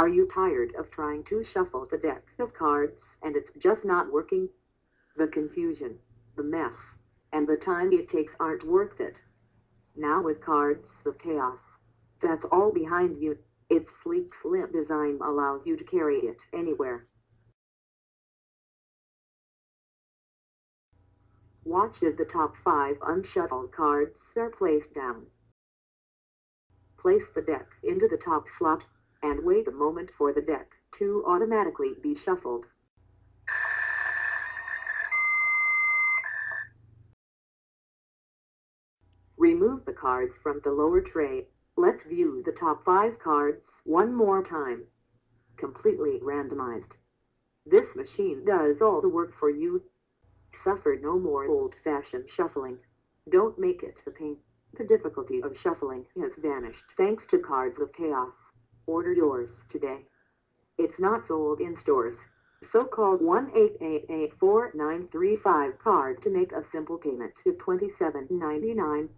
Are you tired of trying to shuffle the deck of cards and it's just not working? The confusion, the mess, and the time it takes aren't worth it. Now with Cards of Chaos, that's all behind you. Its sleek slim design allows you to carry it anywhere. Watch as the top five unshuffled cards are placed down. Place the deck into the top slot, and wait a moment for the deck to automatically be shuffled. Remove the cards from the lower tray. Let's view the top five cards one more time. Completely randomized. This machine does all the work for you. Suffer no more old-fashioned shuffling. Don't make it a pain. The difficulty of shuffling has vanished thanks to Cards of Chaos. Order yours today. It's not sold in stores. So call 1-888-4935 card to make a simple payment to $27.99.